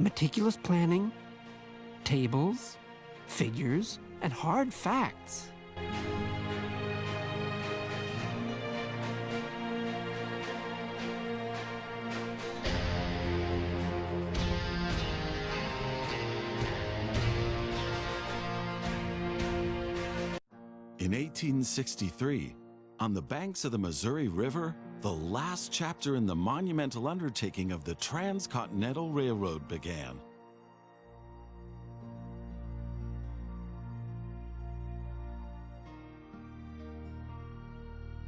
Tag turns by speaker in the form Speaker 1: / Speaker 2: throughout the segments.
Speaker 1: Meticulous planning, tables, figures, and hard facts.
Speaker 2: In 1863, on the banks of the Missouri River, the last chapter in the monumental undertaking of the Transcontinental Railroad began.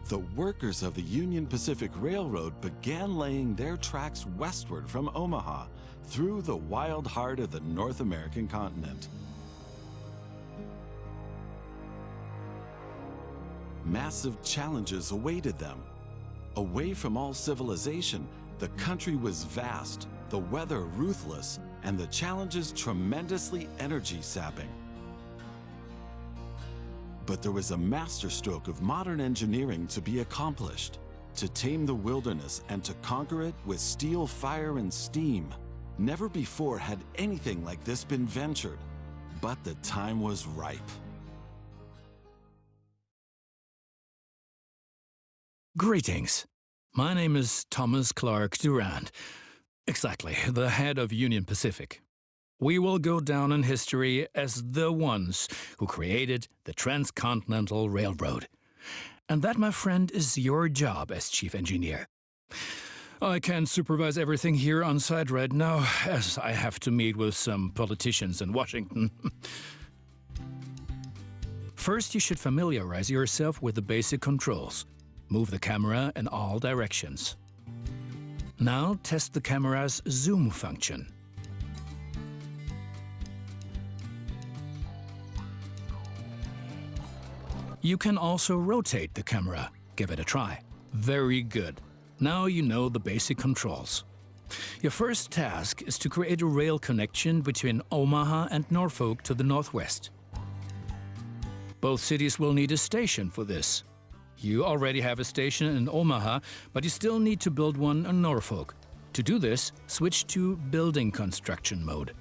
Speaker 2: The workers of the Union Pacific Railroad began laying their tracks westward from Omaha through the wild heart of the North American continent. Massive challenges awaited them. Away from all civilization, the country was vast, the weather ruthless, and the challenges tremendously energy sapping. But there was a masterstroke of modern engineering to be accomplished to tame the wilderness and to conquer it with steel, fire, and steam. Never before had anything like this been ventured, but the time was ripe.
Speaker 3: Greetings. My name is Thomas Clark Durant. Exactly, the head of Union Pacific. We will go down in history as the ones who created the Transcontinental Railroad. And that, my friend, is your job as chief engineer. I can't supervise everything here on site right now, as I have to meet with some politicians in Washington. First, you should familiarize yourself with the basic controls. Move the camera in all directions. Now test the camera's zoom function. You can also rotate the camera. Give it a try. Very good. Now you know the basic controls. Your first task is to create a rail connection between Omaha and Norfolk to the northwest. Both cities will need a station for this. You already have a station in Omaha, but you still need to build one in Norfolk. To do this, switch to building construction mode.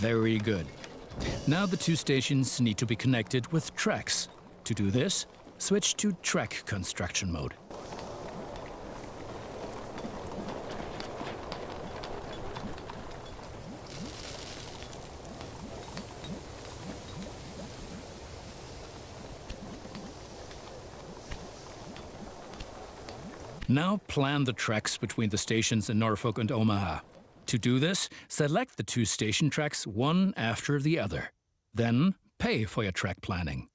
Speaker 3: Very good. Now the two stations need to be connected with tracks. To do this, switch to track construction mode. Now plan the tracks between the stations in Norfolk and Omaha. To do this, select the two station tracks one after the other. Then pay for your track planning.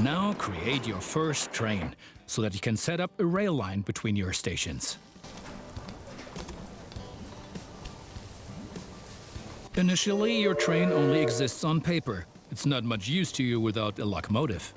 Speaker 3: Now create your first train so that you can set up a rail line between your stations. Initially, your train only exists on paper. It's not much use to you without a locomotive.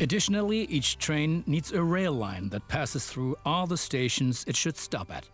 Speaker 3: Additionally, each train needs a rail line that passes through all the stations it should stop at.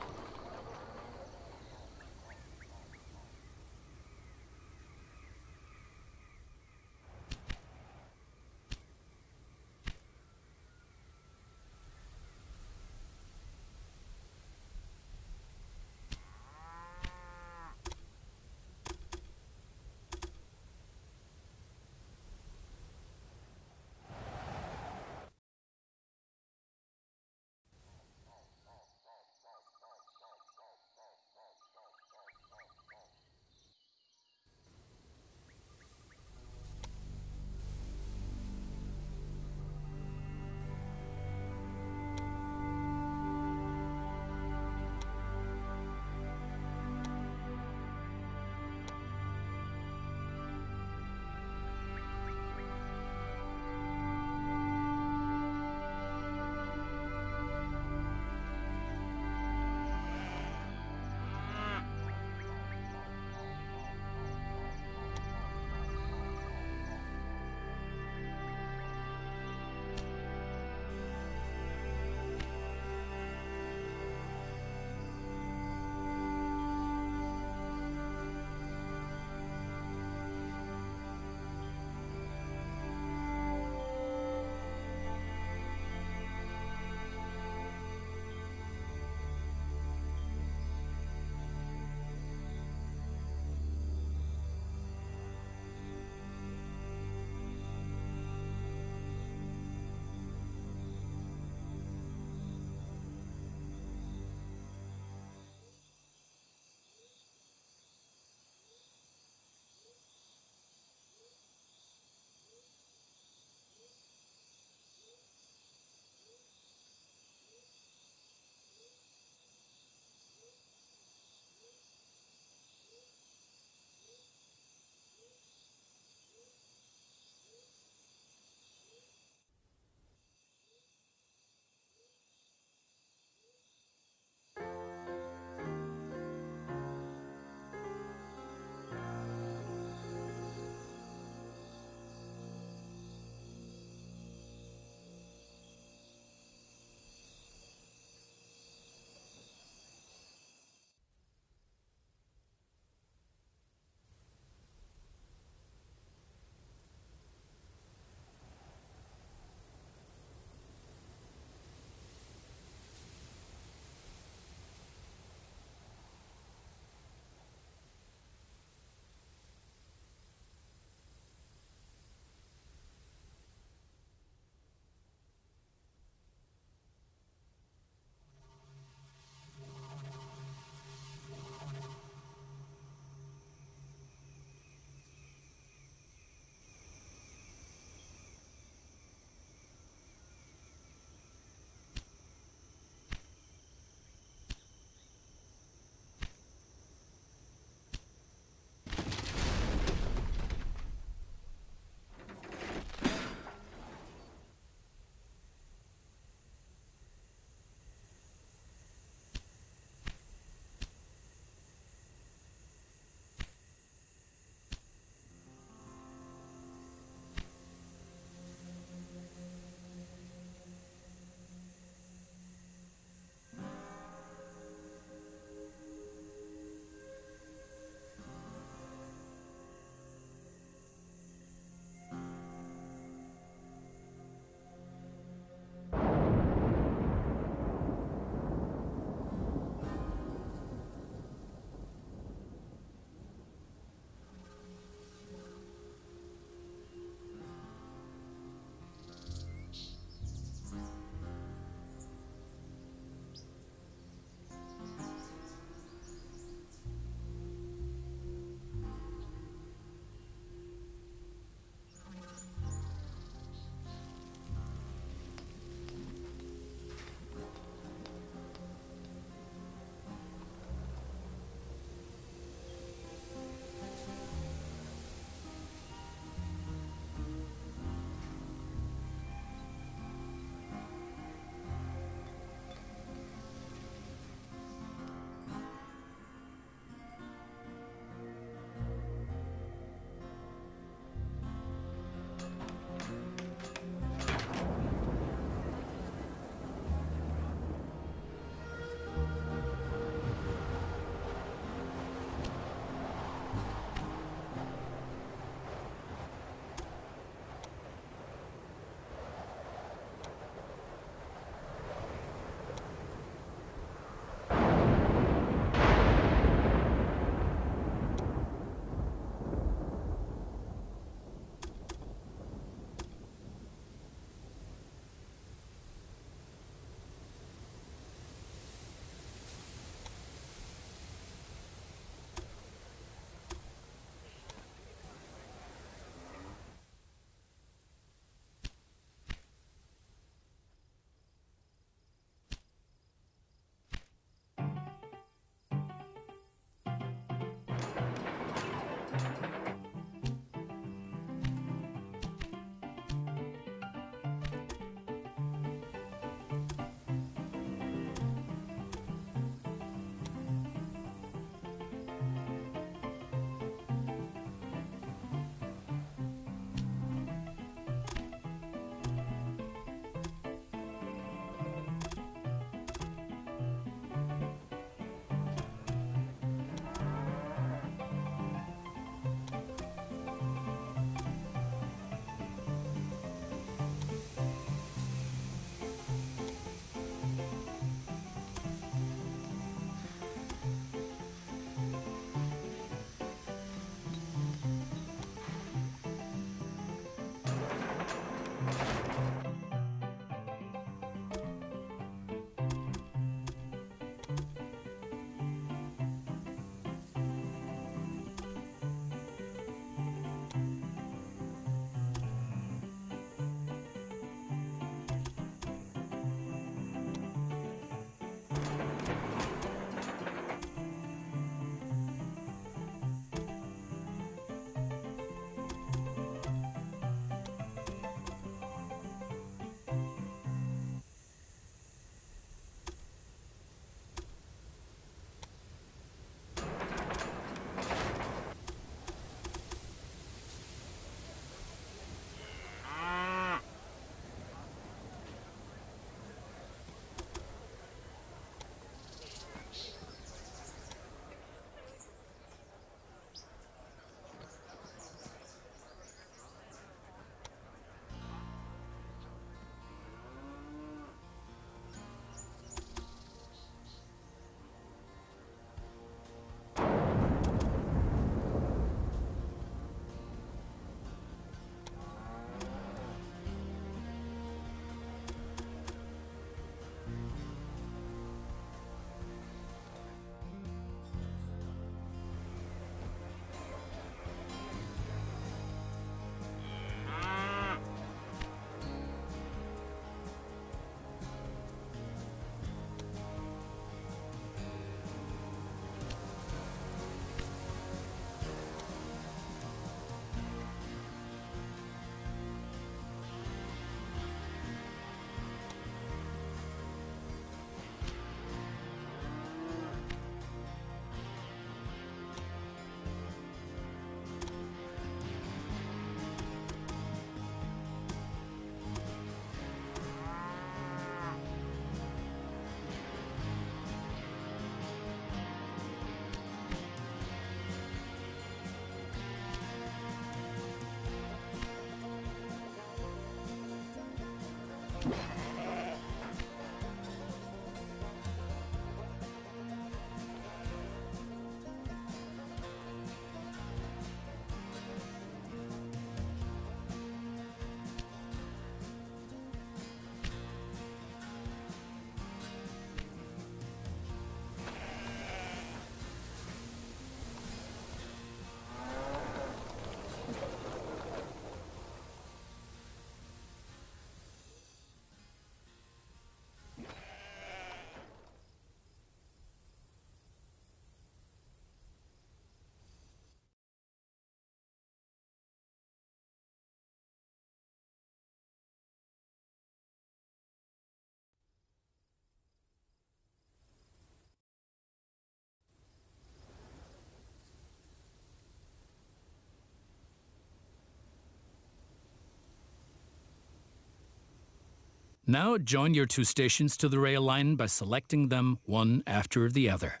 Speaker 3: Now join your two stations to the rail line by selecting them one after the other.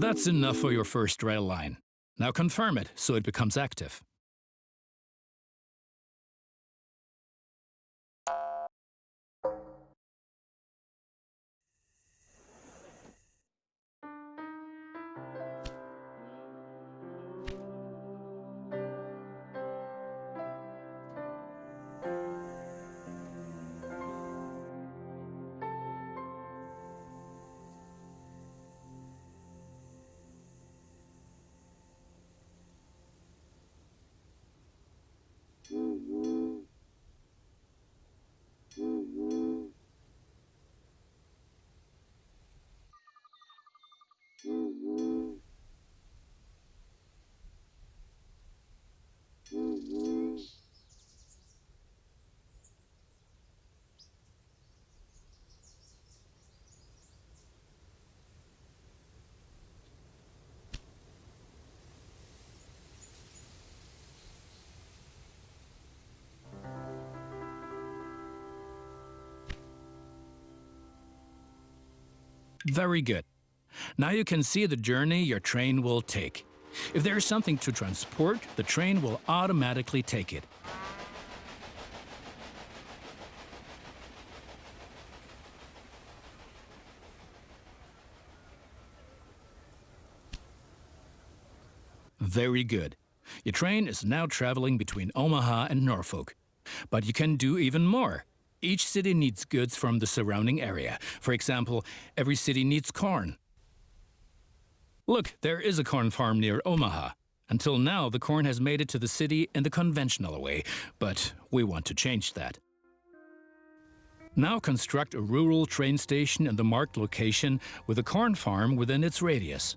Speaker 3: That's enough for your first rail line. Now confirm it so it becomes active. Very good. Now you can see the journey your train will take. If there is something to transport, the train will automatically take it. Very good. Your train is now traveling between Omaha and Norfolk. But you can do even more. Each city needs goods from the surrounding area. For example, every city needs corn. Look, there is a corn farm near Omaha. Until now, the corn has made it to the city in the conventional way, but we want to change that. Now construct a rural train station in the marked location with a corn farm within its radius.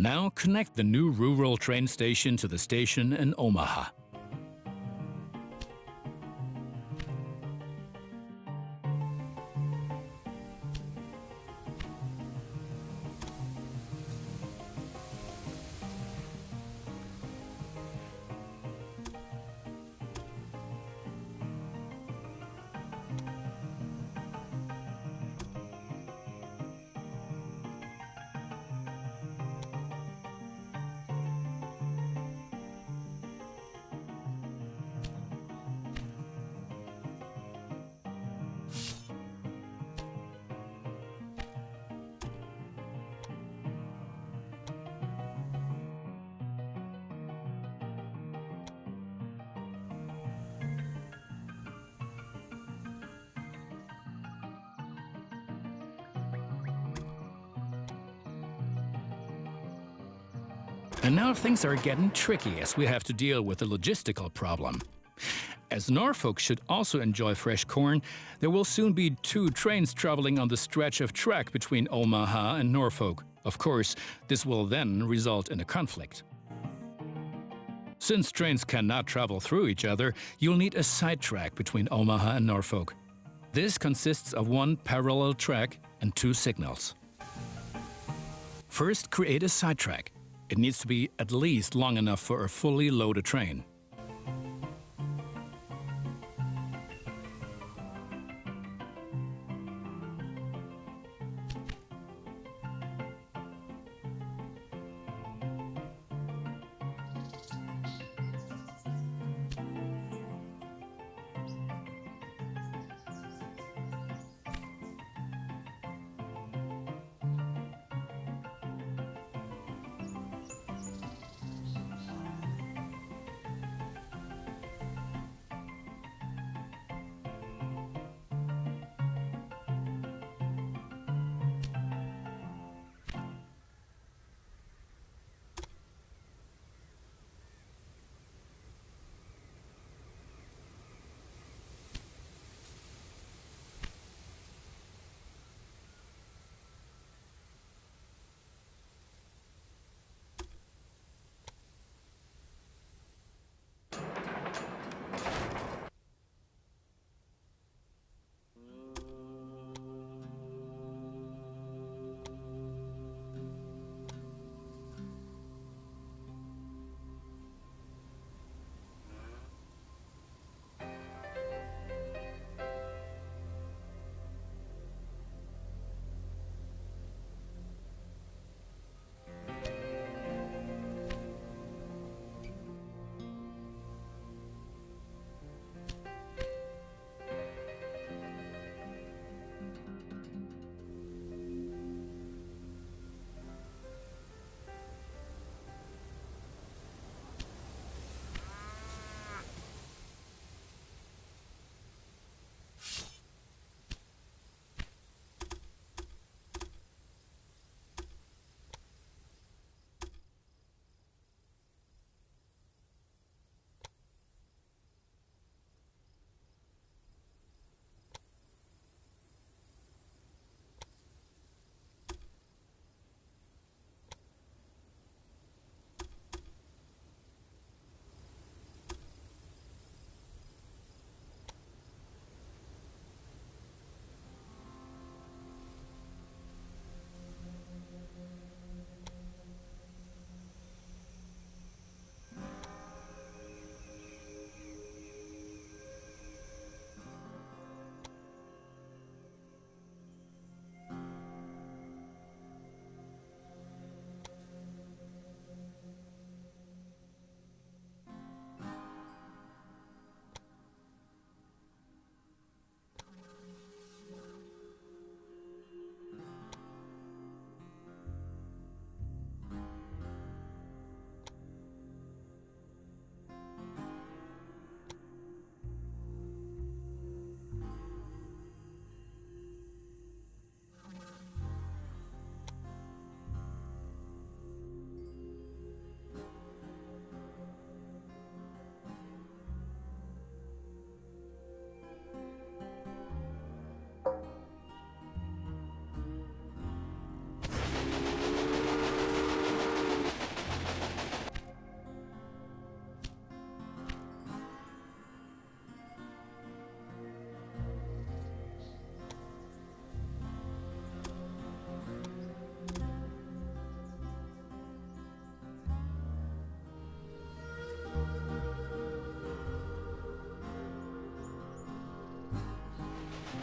Speaker 3: Now connect the new rural train station to the station in Omaha. things are getting tricky as we have to deal with a logistical problem. As Norfolk should also enjoy fresh corn, there will soon be two trains traveling on the stretch of track between Omaha and Norfolk. Of course, this will then result in a conflict. Since trains cannot travel through each other, you'll need a side track between Omaha and Norfolk. This consists of one parallel track and two signals. First, create a side track. It needs to be at least long enough for a fully loaded train.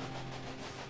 Speaker 3: あっ!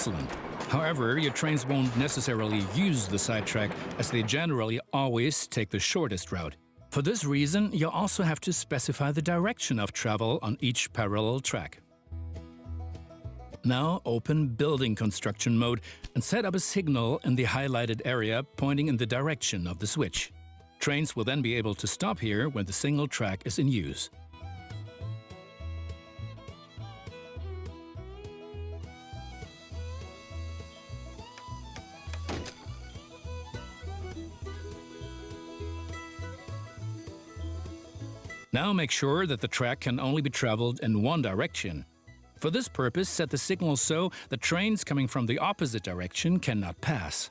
Speaker 3: excellent. However, your trains won't necessarily use the sidetrack as they generally always take the shortest route. For this reason, you also have to specify the direction of travel on each parallel track. Now open Building Construction mode and set up a signal in the highlighted area pointing in the direction of the switch. Trains will then be able to stop here when the single track is in use. Now make sure that the track can only be traveled in one direction. For this purpose, set the signal so that trains coming from the opposite direction cannot pass.